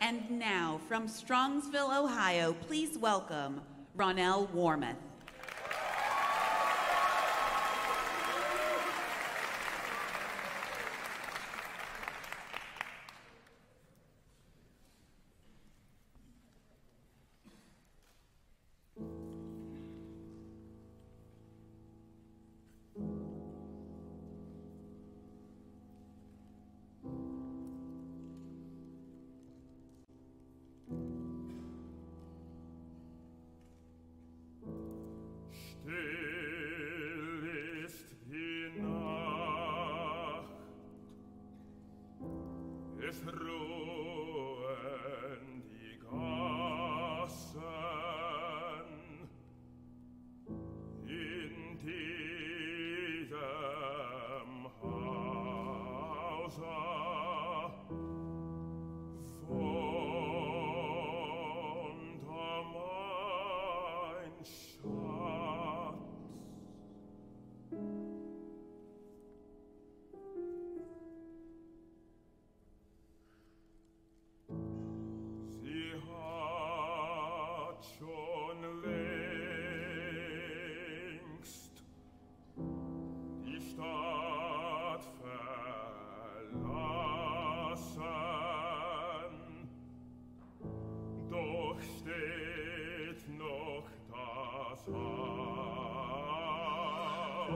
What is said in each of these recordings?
And now, from Strongsville, Ohio, please welcome Ronell Warmoth.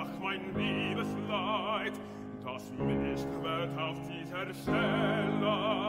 ach mein liebes Leid, das mich quält auf dieser Stelle.